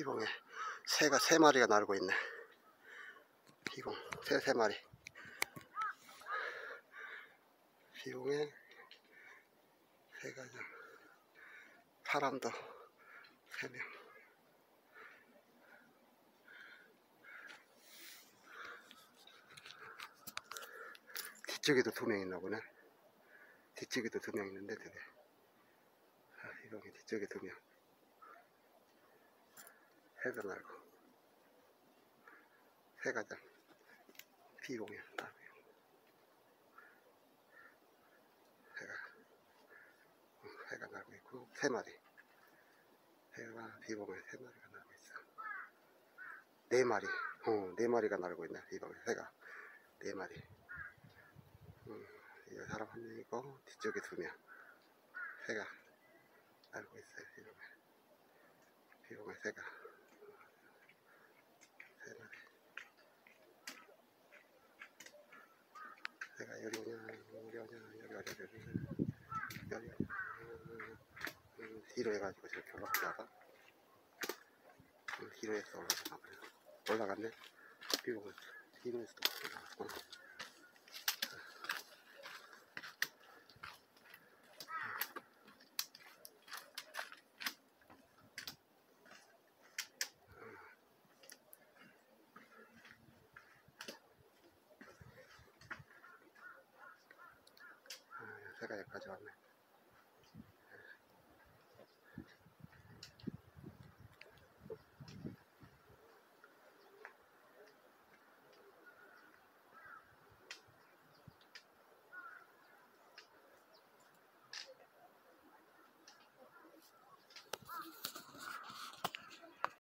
피봉에 새가 세 마리가 날고 있네. 피봉 새 세 마리. 피봉에 새가 좀 사람도 세 명. 뒤쪽에도 두 명 있나 보네. 뒤쪽에도 두 명 있는데 되게. 아, 피봉에 뒤쪽에 두 명. 해도 날고 해가장 비공에 나고요 해가 어, 해가 나고 있고 세 마리. 해가 비공에 세 마리가 나고 있어. 네 마리. 어네 마리가 날고 있네 비공에 해가. 네 마리. 음, 이 사람 한 명이고 뒤쪽에 두명. 해가 날고 있어요 비공에 비공에 새가 뒤로 해가지고 저렇게 올라가다가 음, 뒤로 해서 올라가나 봐요. 올라갔네. 비고 뒤로 해서 또 올라갔구나. 아, 새가 여기까지 왔네.